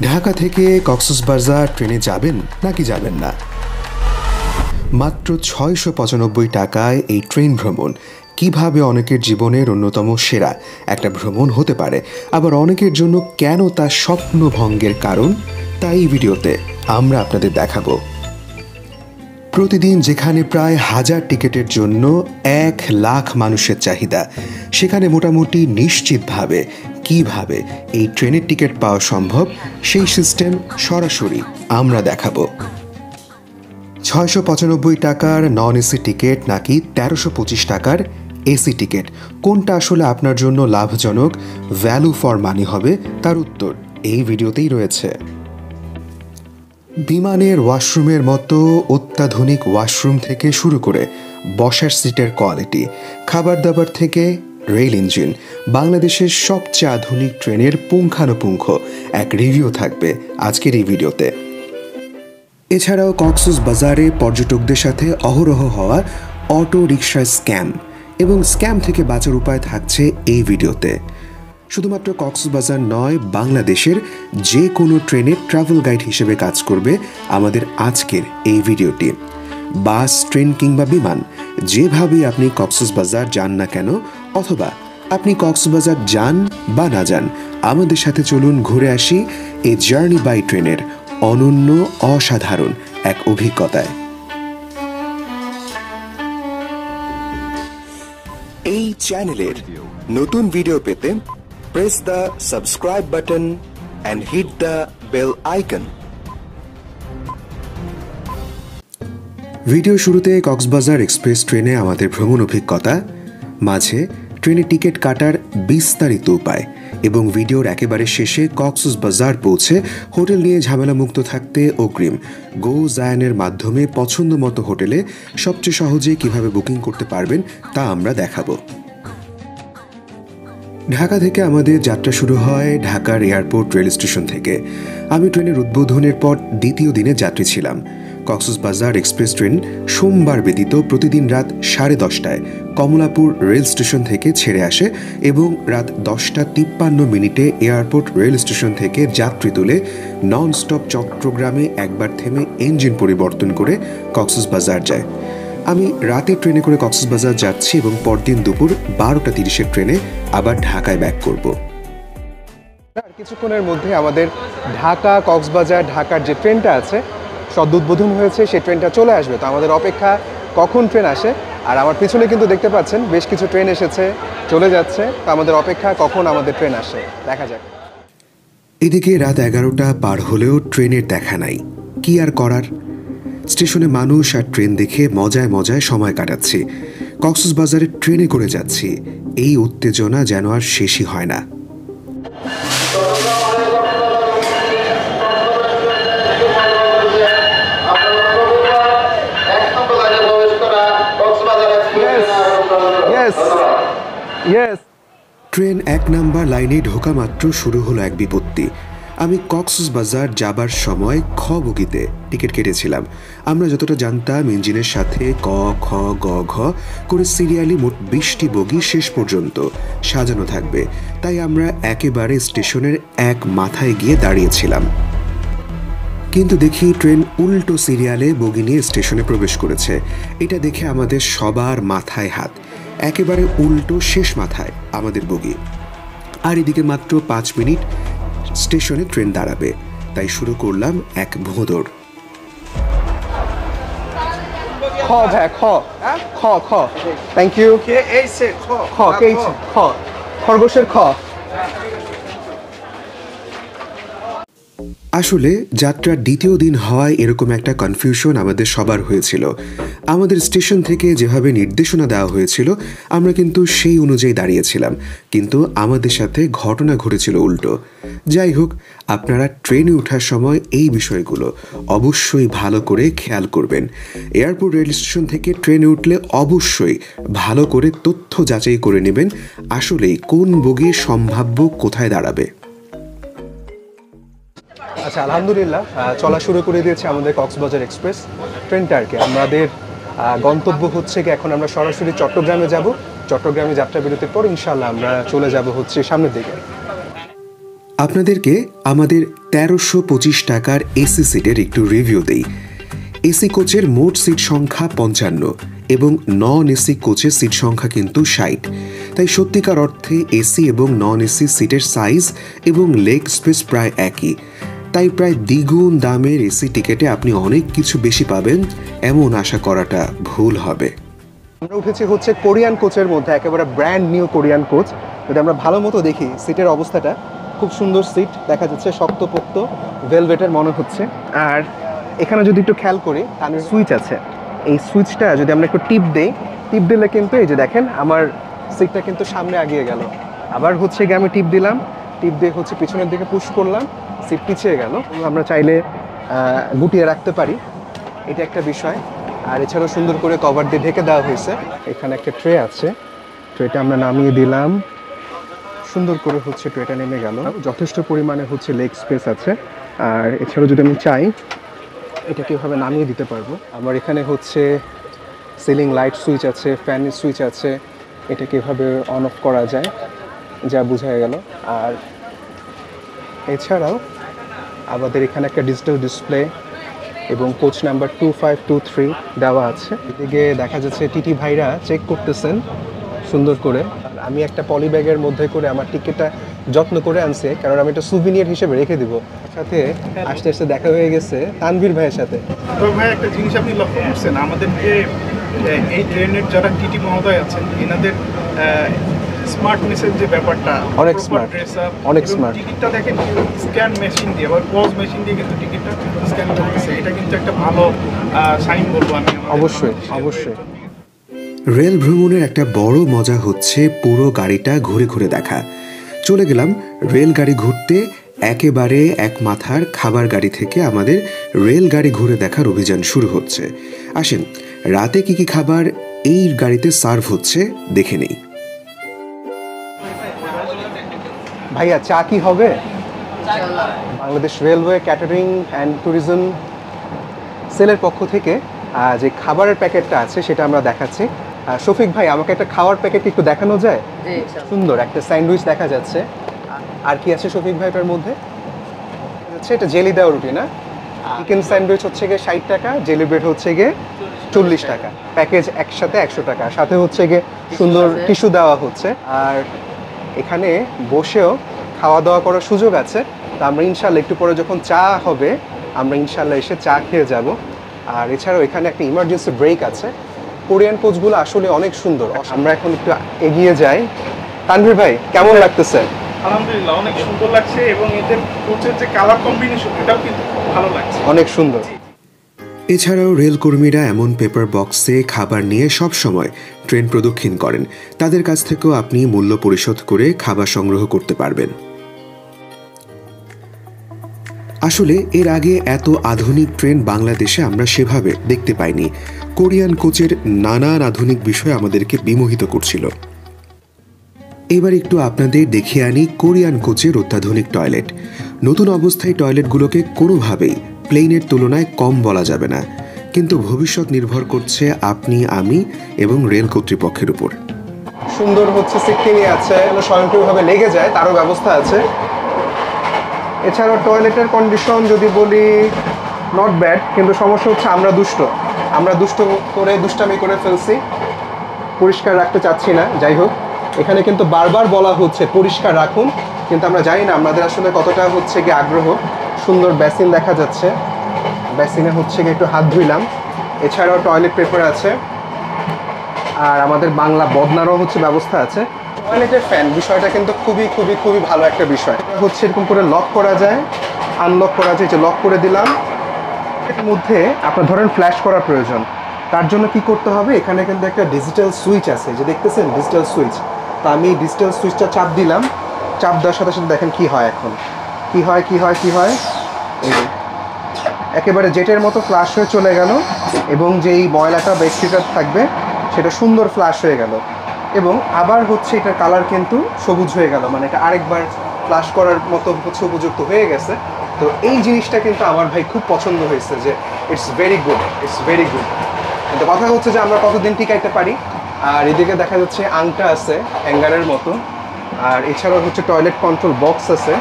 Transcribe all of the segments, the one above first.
ঢাকা থেকে কক্সবাজার ট্রেনে যাবেন নাকি যাবেন না? মাত্র ছয়শো পঁচানব্বই টাকায় এই ট্রেন ভ্রমণ। কীভাবে অনেকের জীবনের অন্যতম সেরা একটা ভ্রমণ হতে পারে, আবার অনেকের জন্য কেন তা স্বপ্নভঙ্গের কারণ তাই এই ভিডিওতে আমরা আপনাদের দেখাবো। প্রতিদিন যেখানে প্রায় হাজার টিকিটের জন্য এক লাখ মানুষের চাহিদা, সেখানে মোটামুটি নিশ্চিতভাবে কীভাবে এই ট্রেনের টিকিট পাওয়া সম্ভব, সেই সিস্টেম সরাসরি আমরা দেখাবো। ছয়শো পঁচানব্বই টাকার নন এসি টিকিট নাকি তেরোশো পঁচিশ টাকার এসি টিকিট? কোনটা আসলে আপনার জন্য লাভজনক? ভ্যালু ফর মানি হবে তার উত্তর এই ভিডিওতেই রয়েছে। বিমানের ওয়াশরুমের মতো অত্যাধুনিক ওয়াশরুম থেকে শুরু করে বসার সিটের কোয়ালিটি খাবার দাবার থেকে রেল ইঞ্জিন বাংলাদেশের সবচেয়ে আধুনিক ট্রেনের পুঙ্খানুপুঙ্খ এক রিভিউ থাকবে আজকের এই ভিডিওতে। এছাড়াও কক্সস বাজারে পর্যটকদের সাথে অহরহ হওয়া অটো রিক্সা স্ক্যাম এবং স্ক্যাম থেকে বাঁচার উপায় থাকছে এই ভিডিওতে। শুধুমাত্র কক্সবাজার নয়, বাংলাদেশের যে কোনো ট্রেনের ট্রাভেল গাইড হিসেবে কাজ করবে আমাদের আজকের এই ভিডিওটি। বাস, ট্রেন কিংবা বিমান যেভাবে আপনি কক্সবাজার যান না কেন অথবা আপনি কক্সবাজার যান বা না যান, আমাদের সাথে চলুন ঘুরে আসি এই জার্নি বাই ট্রেনের অনন্য, অসাধারণ এক অভিজ্ঞতায়। এই চ্যানেলের নতুন ভিডিও পেতে press the subscribe button and hit the bell icon video শুরুতে কক্সবাজার এক্সপ্রেস ট্রেনে আমাদের ভ্রমণ অভিজ্ঞতা, মাঝে ট্রেনে টিকিট কাটার বিস্তারিত উপায় এবং ভিডিওর একেবারে শেষে কক্সস বাজার পৌঁছে হোটেল নিয়ে ঝামেলামুক্ত থাকতে অগ্রিম। গো জায়ানের মাধ্যমে পছন্দ মতো হোটেলে সবচেয়ে সহজে কীভাবে বুকিং করতে পারবেন তা আমরা দেখাবো। ঢাকা থেকে আমাদের যাত্রা শুরু হয় ঢাকার এয়ারপোর্ট রেল স্টেশন থেকে। আমি ট্রেনের উদ্বোধনের পর দ্বিতীয় দিনে যাত্রী ছিলাম। কক্সবাজার এক্সপ্রেস ট্রেন সোমবার ব্যতীত প্রতিদিন রাত সাড়ে দশটায় কমলাপুর রেল স্টেশন থেকে ছেড়ে আসে এবং রাত দশটা তিপ্পান্ন মিনিটে এয়ারপোর্ট রেল স্টেশন থেকে যাত্রী তুলে নন স্টপ চট্টগ্রামে একবার থেমে ইঞ্জিন পরিবর্তন করে কক্সবাজার যায়। আমি রাতে ট্রেনে করে কক্সবাজার যাচ্ছি এবং পরদিন দুপুর বারোটা তিরিশের ট্রেনে আবার ঢাকায় ব্যাক করব। কিছুক্ষণের মধ্যে আমাদের ঢাকা কক্সবাজার ঢাকার যে ট্রেনটা আছে সদ্য উদ্বোধন হয়েছে, সেই ট্রেনটা চলে আসবে। তো আমাদের অপেক্ষা কখন ট্রেন আসে? আর আমার পিছনে কিন্তু দেখতে পাচ্ছেন, বেশ কিছু ট্রেন এসেছে, চলে যাচ্ছে। তো আমাদের অপেক্ষা কখন আমাদের ট্রেন আসে, দেখা যাক। এদিকে রাত এগারোটা পার হলেও ট্রেনের দেখা নাই। কি আর করার? স্টেশনে মানুষ আর ট্রেন দেখে মজায় মজায় সময় কাটাচ্ছি। কক্সবাজারে ট্রেনে করে যাচ্ছি। এই উত্তেজনা যেন আর শেষই হয় না ইয়েস ইয়েস ট্রেন এক নাম্বার লাইনে ঢোকা মাত্র শুরু হলো এক বিপত্তি। আমি কক্সবাজার যাবার সময় খ বগিতে টিকিট কেটেছিলাম। আমরা যতটা জানতাম ইঞ্জিনের সাথে ক, খ, গ, ঘ করে সিরিয়ালি মোট বিশটি বগি শেষ পর্যন্ত সাজানো থাকবে। তাই আমরা একেবারে স্টেশনের এক মাথায় গিয়ে দাঁড়িয়েছিলাম। কিন্তু দেখি ট্রেন উল্টো সিরিয়ালে বগি নিয়ে স্টেশনে প্রবেশ করেছে। এটা দেখে আমাদের সবার মাথায় হাত। একেবারে উল্টো শেষ মাথায় আমাদের বগি। আর এদিকে মাত্র পাঁচ মিনিট স্টেশনে ট্রেন দাঁড়াবে তাই শুরু করলাম এক ভোঁদড় খ ভাই খ। খ খ। থ্যাংক ইউ কে খ খ খ। খ কে খ। খরগোশের খ। আসলে যাত্রার দ্বিতীয় দিন হওয়ায় এরকম একটা কনফিউশন আমাদের সবার হয়েছিল। আমাদের স্টেশন থেকে যেভাবে নির্দেশনা দেওয়া হয়েছিল, আমরা কিন্তু সেই অনুযায়ী দাঁড়িয়েছিলাম। কিন্তু আমাদের সাথে ঘটনা ঘটেছিল উল্টো। যাই হোক, আপনারা ট্রেনে ওঠার সময় এই বিষয়গুলো অবশ্যই ভালো করে খেয়াল করবেন। এয়ারপোর্ট রেল স্টেশন থেকে ট্রেনে উঠলে অবশ্যই ভালো করে তথ্য যাচাই করে নেবেন, আসলেই কোন বগি সম্ভাব্য কোথায় দাঁড়াবে। আচ্ছা আলহামদুলিল্লাহ। চলা শুরু করে দিয়েছে আমাদের কক্সবাজার এক্সপ্রেস ট্রেনটা আর কি আমাদের গন্তব্য হচ্ছে কি, এখন আমরা সরাসরি চট্টগ্রামে যাব। চট্টগ্রামে যাত্রা বিরতির পর ইনশাল্লাহ আমরা চলে যাব হচ্ছে সামনের দিকে। আপনাদেরকে আমাদের তেরোশো পঁচিশ টাকার এসি সিটের একটু রিভিউ দেই। এসি কোচের মোট সিট সংখ্যা পঞ্চান্ন এবং নন এসি কোচের সিট সংখ্যা কিন্তু ষাট। তাই সত্যিকার অর্থে এসি এবং নন এসি সিটের সাইজ এবং লেগ স্পেস প্রায় একই। তাই প্রায় দ্বিগুণ দামের এসি টিকেটে আপনি অনেক কিছু বেশি পাবেন এমন আশা করাটা ভুল হবে। আমরা উঠেছি হচ্ছে কোরিয়ান কোচের মধ্যে, একেবারে ব্র্যান্ড নিউ কোরিয়ান কোচ। যদি আমরা ভালো মতো দেখি সিটের অবস্থাটা, খুব সুন্দর সিট দেখা যাচ্ছে, শক্তপোক্ত ভেলভেটের মনে হচ্ছে। আর এখানে যদি একটু খেয়াল করি তাহলে সুইচ আছে। এই সুইচটা যদি আমরা একটু টিপ দেই, টিপ দিলে কিন্তু এই যে দেখেন, আমার সিটটা কিন্তু সামনে আগিয়ে গেল। আবার হচ্ছে গিয়ে আমি টিপ দিলাম, টিপ দিয়ে হচ্ছে পিছনের দিকে পুশ করলাম। সিট পিছিয়ে গেল। আমরা চাইলে গুটিয়ে রাখতে পারি। এটা একটা বিষয়। আর এছাড়াও সুন্দর করে কভার দিয়ে ঢেকে দেওয়া হয়েছে। এখানে একটা ট্রে আছে। ট্রেটা আমরা নামিয়ে দিলাম। সুন্দর করে হচ্ছে ট্রেটা নেমে গেল। যথেষ্ট পরিমাণে হচ্ছে লেগ স্পেস আছে। আর এছাড়াও যদি আমি চাই, এটা কীভাবে নামিয়ে দিতে পারব? আমার এখানে হচ্ছে সিলিং লাইট সুইচ আছে ফ্যান সুইচ আছে। এটা কীভাবে অন অফ করা যায়, যা বোঝা গেল। আর এছাড়াও আমাদের এখানে একটা ডিজিটাল ডিসপ্লে এবং coach number two five two three দেওয়া আছে। এদিকে দেখা যাচ্ছে টিটি ভাইরা চেক করতেছেন, সুন্দর করে। আর আমি একটা পলি ব্যাগের মধ্যে করে আমার টিকিটটা যত্ন করে আনছি, কারণ আমি এটা সুভিনিয়ার হিসেবে রেখে দিব। সাথে আস্তে আস্তে দেখা হয়ে গেছে তানভীর ভাইয়ের সাথে। তবে ভাই, একটা জিনিস আপনি লক্ষ্য করছেন, আমাদের যে এই ট্রেনের যারা টিটি মহোদয় আছেন, এনাদের স্মার্টনেসের যে ব্যাপারটা অনেক up, অনেক smart। টিকিটটা দেখেন স্ক্যান মেশিন দিয়ে বা পজ মেশিন দিয়ে কিন্তু টিকিটটা স্ক্যান করতেছে। এটা কিন্তু একটা ভালো সাইন বলব আমি অবশ্যই অবশ্যই। রেল ভ্রমণের একটা বড় মজা হচ্ছে পুরো গাড়িটা ঘুরে ঘুরে দেখা। চলে গেলাম রেলগাড়ি ঘুরতে একেবারে এক মাথার খাবার গাড়ি থেকে আমাদের রেলগাড়ি ঘুরে দেখার অভিযান শুরু হচ্ছে। আসেন রাতে কি কি খাবার এই গাড়িতে সার্ভ হচ্ছে দেখে নেই। ভাইয়া চা কি হবে? Bangladesh railway catering and tourism সেলের পক্ষ থেকে যে খাবারের প্যাকেটটা আছে সেটা আমরা দেখাচ্ছি। শফিক ভাই আমাকে একটা খাওয়ার প্যাকেট একটু দেখানো যায়? সুন্দর একটা স্যান্ডউইচ দেখা যাচ্ছে। আর কি আছে শফিক ভাই এটার মধ্যে এটা জেলি দেওয়া রুটি না? চিকেন স্যান্ডউইচ হচ্ছে গিয়ে ষাট টাকা জেলি ব্রেড হচ্ছে গিয়ে চল্লিশ টাকা। প্যাকেজ একসাথে একশো টাকা। সাথে হচ্ছে গিয়ে সুন্দর টিস্যু দেওয়া হচ্ছে। আর এখানে বসেও খাওয়া দাওয়া করার সুযোগ আছে। তো আমরা ইনশাল্লাহ একটু পরে যখন চা হবে আমরা ইনশাল্লাহ এসে চা খেয়ে যাব। আর এছাড়াও এখানে একটা ইমার্জেন্সি ব্রেক আছে। কোরিয়ান কোচগুলো আসলে অনেক সুন্দর। আমরা এখন একটু এগিয়ে যাই। তানভীর ভাই কেমন লাগতেছে? আলহামদুলিল্লাহ অনেক সুন্দর লাগছে এবং এদের কোচের যে কালার কম্বিনেশন এটাও কিন্তু খুব ভালো লাগছে। অনেক সুন্দর। এছাড়াও রেলকর্মীরা এমন পেপার বক্সে খাবার নিয়ে সব সময় ট্রেন প্রদক্ষিণ করেন। তাদের কাছ থেকেও আপনি মূল্য পরিশোধ করে খাবার সংগ্রহ করতে পারবেন। আসলে, এর আগে এত আধুনিক ট্রেন বাংলাদেশে আমরা সেভাবে দেখতে পাইনি। কোরিয়ান কোচের নানান আধুনিক বিষয় আমাদেরকে বিমোহিত করছিল। এবার একটু আপনাদের দেখিয়ে আনি কোরিয়ান কোচের অত্যাধুনিক টয়লেট। নতুন অবস্থায় টয়লেটগুলোকে কোনোভাবেই প্লেনের তুলনায় কম বলা যাবে না। কিন্তু ভবিষ্যৎ নির্ভর করছে আপনি, আমি এবং রেল কর্তৃপক্ষের উপর। সুন্দর হচ্ছে সিটকিনি আছে স্বয়ংক্রিয়ভাবে লেগে যায়, তারও ব্যবস্থা আছে। এছাড়াও টয়লেটের কন্ডিশন যদি বলি নট ব্যাড কিন্তু সমস্যা হচ্ছে আমরা দুষ্ট। আমরা দুষ্ট করে, দুষ্টামি করে ফেলছি। পরিষ্কার রাখতে চাচ্ছি না, যাই হোক। এখানে কিন্তু বারবার বলা হচ্ছে, পরিষ্কার রাখুন। কিন্তু আমরা জানি না, আমাদের আসলে কতটা হচ্ছে কি আগ্রহ। সুন্দর বেসিন দেখা যাচ্ছে। বেসিনে হচ্ছে একটু হাত ধুইলাম। এছাড়াও টয়লেট পেপার আছে। আর আমাদের বাংলা বদনারও হচ্ছে ব্যবস্থা আছে। টয়লেটের ফ্যান বিষয়টা কিন্তু খুবই খুবই খুবই ভালো একটা বিষয়। হচ্ছে এরকম করে লক করা যায়। আনলক করা যায়। যে লক করে দিলাম। এর মধ্যে আপনার ধরেন ফ্ল্যাশ করা প্রয়োজন। তার জন্য কি করতে হবে? এখানে কিন্তু একটা ডিজিটাল সুইচ আছে। যে দেখতেছেন, ডিজিটাল সুইচ। তো আমি ডিজিটাল সুইচটা চাপ দিলাম। চাপ দেওয়ার সাথে সাথে দেখেন কি হয় এখন। কি হয় কি হয় কি হয়? একেবারে জেটের মতো ফ্লাশ হয়ে চলে গেল এবং যেই ময়লাটা বা স্টিকার থাকবে, সেটা সুন্দর ফ্লাশ হয়ে গেল। এবং আবার হচ্ছে এটার কালার কিন্তু সবুজ হয়ে গেল মানে এটা আরেকবার ফ্লাশ করার মতো হচ্ছে উপযুক্ত হয়ে গেছে। তো এই জিনিসটা কিন্তু আমার ভাই খুব পছন্দ হয়েছে যে it's very good it's very good কিন্তু কথা হচ্ছে যে আমরা কতদিন টিকাইতে পারি? আর এদিকে দেখা যাচ্ছে আংটা আছে হ্যাঙ্গারের মতো। আর এছাড়াও হচ্ছে টয়লেট কন্ট্রোল বক্স আছে।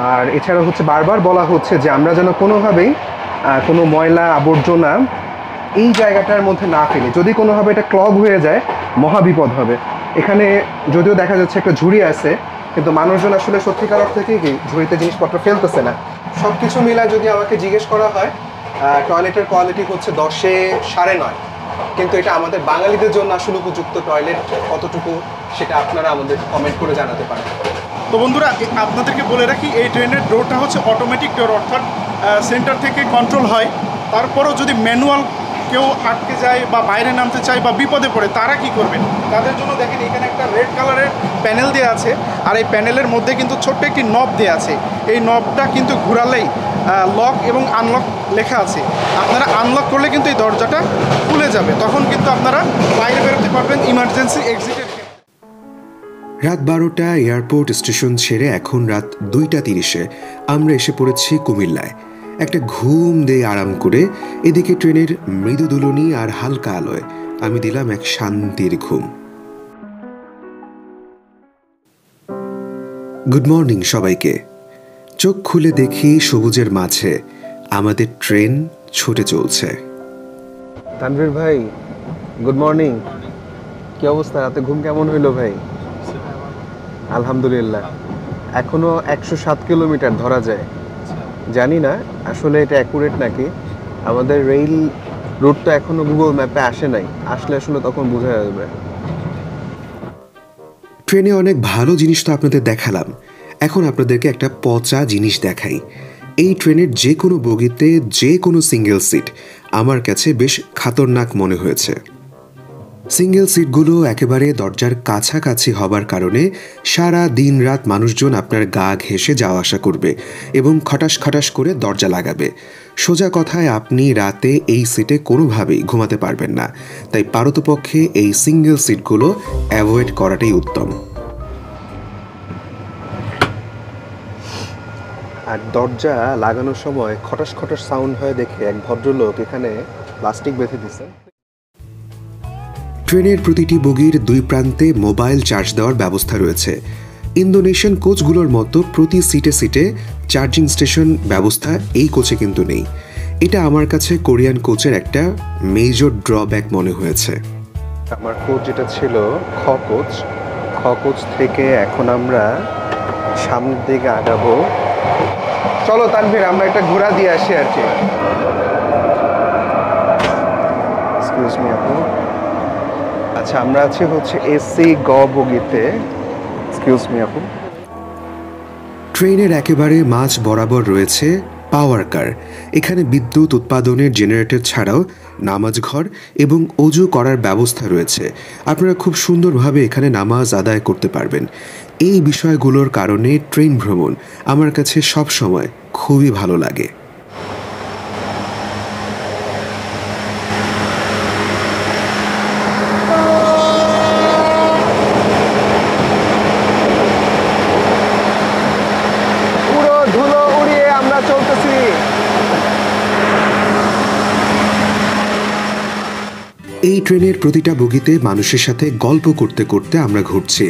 আর এছাড়া হচ্ছে বারবার বলা হচ্ছে যে আমরা যেন কোনোভাবেই কোনো ময়লা আবর্জনা এই জায়গাটার মধ্যে না ফেলি। যদি কোনোভাবে এটা ক্লগ হয়ে যায় মহাবিপদ হবে। এখানে যদিও দেখা যাচ্ছে একটা ঝুড়ি আছে, কিন্তু মানুষজন আসলে সত্যিকার অর্থে কি ঝুড়িতে জিনিসপত্র ফেলতেছে না। সব কিছু মিলায় যদি আমাকে জিজ্ঞেস করা হয় টয়লেটের কোয়ালিটি হচ্ছে দশে সাড়ে নয়। কিন্তু এটা আমাদের বাঙালিদের জন্য আসলে উপযুক্ত টয়লেট কতটুকু, সেটা আপনারা আমাদের কমেন্ট করে জানাতে পারেন। তো বন্ধুরা আপনাদেরকে বলে রাখি, এই ট্রেনের ডোরটা হচ্ছে অটোমেটিক ডোর অর্থাৎ সেন্টার থেকে কন্ট্রোল হয়। তারপরও যদি ম্যানুয়াল কেউ আটকে যায় বা বাইরে নামতে চায় বা বিপদে পড়ে, তারা কি করবেন তাদের জন্য দেখেন, এখানে একটা রেড কালারের প্যানেল দেওয়া আছে, আর এই প্যানেলের মধ্যে কিন্তু ছোট্ট একটি নব দেওয়া আছে। এই নবটা কিন্তু ঘুরালেই লক এবং আনলক লেখা আছে। আপনারা আনলক করলে কিন্তু এই দরজাটা খুলে যাবে। তখন কিন্তু আপনারা বাইরে বেরোতে পারবেন ইমার্জেন্সি এক্সিটের রাত বারোটা এয়ারপোর্ট স্টেশন ছেড়ে এখন রাত দুইটা তিরিশে আমরা এসে পড়েছি কুমিল্লায়। একটা ঘুম দিয়ে আরাম করে এদিকে ট্রেনের মৃদু দুলনি আর হালকা আলোয় আমি দিলাম এক শান্তির ঘুম। গুড মর্নিং সবাইকে। চোখ খুলে দেখি সবুজের মাঝে আমাদের ট্রেন ছুটে চলছে। তানভীর ভাই গুড মর্নিং কি অবস্থা? রাতে ঘুম কেমন হইল ভাই? আলহামদুলিল্লাহ। এখনও একশো সাত কিলোমিটার ধরা যায়। জানি না, আসলে এটা অ্যাকুরেট নাকি? আমাদের রেল রুটটা এখনও গুগল ম্যাপে আসে নাই। আসলে আসলে তখন বোঝা যাবে। ট্রেনে অনেক ভালো জিনিস তো আপনাদের দেখালাম। এখন আপনাদেরকে একটা পচা জিনিস দেখাই। এই ট্রেনের যে কোনো বগিতে যে কোনো সিঙ্গেল সিট আমার কাছে বেশ খাতরনাক মনে হয়েছে। সিঙ্গেল সিটগুলো একেবারে দরজার কাছাকাছি হবার কারণে সারা দিন রাত মানুষজন আপনার গা ঘেঁষে যাওয়া আসা করবে এবং খটাস খটাস করে দরজা লাগাবে। সোজা কথায় আপনি রাতে এই সিটে কোনোভাবেই ঘুমাতে পারবেন না। তাই পারতপক্ষে এই সিঙ্গেল সিটগুলো অ্যাভয়েড করাটাই উত্তম। আর দরজা লাগানোর সময় খটাস খটাস সাউন্ড হয় দেখে এক ভদ্রলোক এখানে প্লাস্টিক বেঁধে দিছে ট্রেনের প্রতিটি বগির দুই প্রান্তে মোবাইল চার্জ দেওয়ার ব্যবস্থা রয়েছে। ইন্দোনেশিয়ান কোচগুলোর মতো প্রতি সিটে সিটে চার্জিং স্টেশন ব্যবস্থা এই কোচে কিন্তু নেই। এটা আমার কাছে কোরিয়ান কোচের একটা মেজর ড্রব্যাক মনে হয়েছে। আমার কোচ যেটা ছিল, খ কোচ। খ কোচ থেকে এখন আমরা সামনের দিকে আগাবো। চলো তানভীর, আমরা একটা ঘোরা দিয়ে আসি আর কি। আচ্ছা আমরা আছি হচ্ছে এসি গ বগিতে। এক্সকিউজ মি আপু। ট্রেনের একেবারে মাঝ বরাবর রয়েছে পাওয়ার কার। এখানে বিদ্যুৎ উৎপাদনের জেনারেটর ছাড়াও নামাজ ঘর এবং অজু করার ব্যবস্থা রয়েছে। আপনারা খুব সুন্দরভাবে এখানে নামাজ আদায় করতে পারবেন। এই বিষয়গুলোর কারণে ট্রেন ভ্রমণ আমার কাছে সব সময় খুবই ভালো লাগে পুরো ধুলো উড়িয়ে আমরা চলতেছি এই ট্রেনের প্রতিটা বগিতে মানুষের সাথে গল্প করতে করতে আমরা ঘুরছি।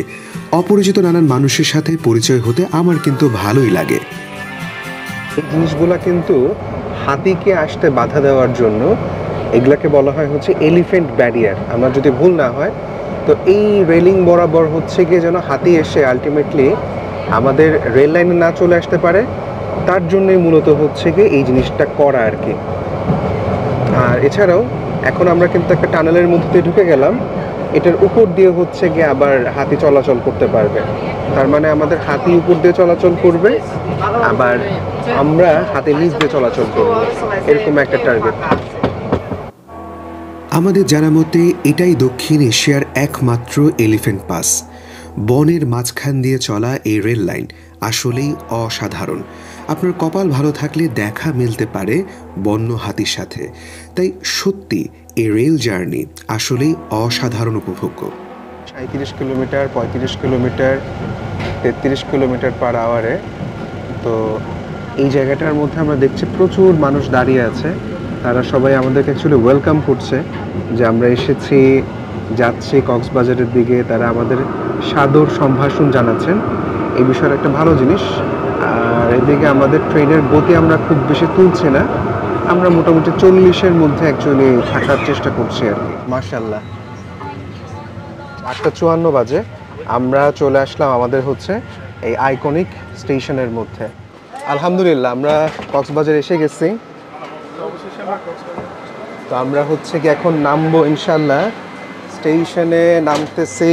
অপরিচিত নানান মানুষের সাথে পরিচয় হতে আমার কিন্তু ভালোই লাগে। জিনিসগুলা কিন্তু হাতিকে আসতে বাধা দেওয়ার জন্য এগুলাকে বলা হয় হচ্ছে এলিফেন্ট ব্যারিয়ার আমার যদি ভুল না হয়, তো এই রেলিং বরাবর হচ্ছে গিয়ে যেন হাতি এসে আলটিমেটলি আমাদের রেল লাইনে না চলে আসতে পারে, তার জন্যই মূলত হচ্ছে গিয়ে এই জিনিসটা করা আর কি। আর এছাড়াও এখন আমরা কিন্তু একটা টানেলের মধ্যে ঢুকে গেলাম। এটার উপর দিয়ে হচ্ছে গিয়ে আবার হাতি চলাচল করতে পারবে। তার মানে আমাদের হাতি উপর দিয়ে চলাচল করবে, আবার আমরা হাতে নিচ দিয়ে চলাচল করব। এরকম একটা টার্গেট আমাদের জানা মতে এটাই দক্ষিণ এশিয়ার একমাত্র এলিফ্যান্ট পাস বনের মাঝখান দিয়ে চলা এই রেল লাইন আসলেই অসাধারণ। আপনার কপাল ভালো থাকলে দেখা মিলতে পারে বন্য হাতির সাথে। তাই সত্যি এই রেল জার্নি আসলেই অসাধারণ উপভোগ্য। সাঁত্রিশ কিলোমিটার, পঁয়ত্রিশ কিলোমিটার, তেত্রিশ কিলোমিটার পার আওয়ারে তো এই জায়গাটার মধ্যে আমরা দেখছি প্রচুর মানুষ দাঁড়িয়ে আছে। তারা সবাই আমাদেরকে অ্যাকচুয়ালি ওয়েলকাম করছে যে আমরা এসেছি, যাচ্ছি কক্সবাজারের দিকে। তারা আমাদের সাদর সম্ভাষণ জানাচ্ছেন। এই বিষয়ের একটা ভালো জিনিস। আর এদিকে আমাদের ট্রেনের গতি আমরা খুব বেশি তুলছি না। আমরা মোটামুটি চল্লিশের মধ্যে অ্যাকচুয়ালি থাকার চেষ্টা করছি আর কি। মার্শাল্লাহ আটটা চুয়ান্ন বাজে। আমরা চলে আসলাম আমাদের হচ্ছে এই আইকনিক স্টেশনের মধ্যে। আলহামদুলিল্লাহ, আমরা কক্সবাজার এসে গেছি। তো আমরা হচ্ছে কি এখন নামবো ইনশাল্লাহ স্টেশনে নামতেছি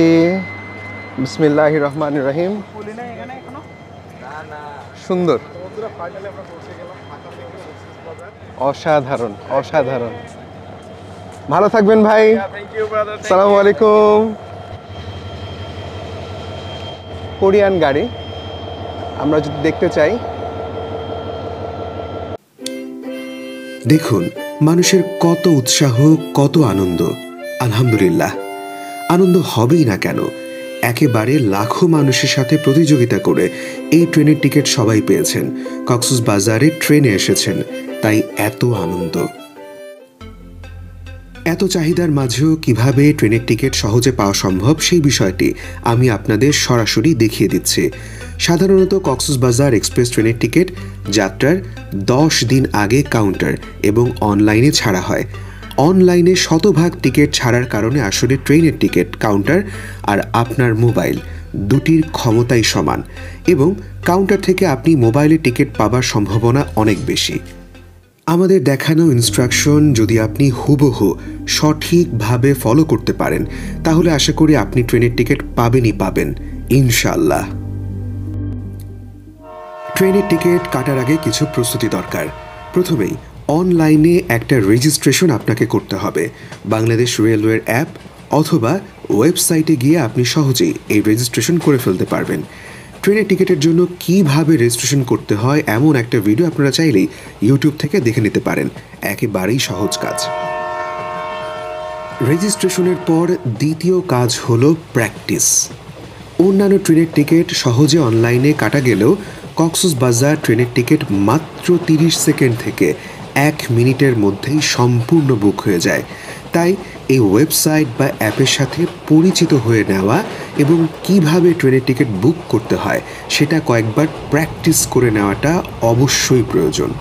বিসমিল্লাহ রহমান রহিম। সুন্দর। অসাধারণ অসাধারণ। ভালো থাকবেন ভাই। সালামু আলাইকুম। কোরিয়ান গাড়ি, আমরা যদি দেখতে চাই। দেখুন, মানুষের কত উৎসাহ, কত আনন্দ। আলহামদুলিল্লাহ। আনন্দ হবেই না কেন, একেবারে লাখো মানুষের সাথে প্রতিযোগিতা করে এই ট্রেনের টিকিট সবাই পেয়েছেন। কক্সস বাজারে ট্রেনে এসেছেন। তাই এত আনন্দ। এত চাহিদার মাঝেও কীভাবে ট্রেনের টিকিট সহজে পাওয়া সম্ভব সেই বিষয়টি আমি আপনাদের সরাসরি দেখিয়ে দিচ্ছি। সাধারণত কক্সবাজার এক্সপ্রেস ট্রেনের টিকিট যাত্রার দশ দিন আগে কাউন্টার এবং অনলাইনে ছাড়া হয়। অনলাইনে শতভাগ টিকিট ছাড়ার কারণে আসলে ট্রেনের টিকিট, কাউন্টার আর আপনার মোবাইল দুটির ক্ষমতাই সমান এবং কাউন্টার থেকে আপনি মোবাইলে টিকিট পাবার সম্ভাবনা অনেক বেশি। আমাদের দেখানো ইনস্ট্রাকশন যদি আপনি হুবহু সঠিকভাবে ফলো করতে পারেন, তাহলে আশা করি আপনি ট্রেনের টিকিট পাবেনই পাবেন ইনশাল্লাহ ট্রেনের টিকিট কাটার আগে কিছু প্রস্তুতি দরকার। প্রথমেই অনলাইনে একটা রেজিস্ট্রেশন আপনাকে করতে হবে। বাংলাদেশ রেলওয়ের অ্যাপ অথবা ওয়েবসাইটে গিয়ে আপনি সহজেই এই রেজিস্ট্রেশন করে ফেলতে পারবেন। ট্রেনের টিকিটের জন্য কীভাবে রেজিস্ট্রেশন করতে হয়, এমন একটা ভিডিও আপনারা চাইলেই ইউটিউব থেকে দেখে নিতে পারেন। একেবারেই সহজ কাজ। রেজিস্ট্রেশনের পর দ্বিতীয় কাজ হলো প্র্যাকটিস অন্যান্য ট্রেনের টিকিট সহজে অনলাইনে কাটা গেলেও কক্সস বাজার ট্রেনের টিকিট মাত্র তিরিশ সেকেন্ড থেকে এক মিনিটের মধ্যেই সম্পূর্ণ বুক হয়ে যায়। তাই এই ওয়েবসাইট বা অ্যাপের সাথে পরিচিত হয়ে নেওয়া এবং কীভাবে ট্রেনের টিকিট বুক করতে হয় সেটা কয়েকবার প্র্যাকটিস করে নেওয়াটা অবশ্যই প্রয়োজন।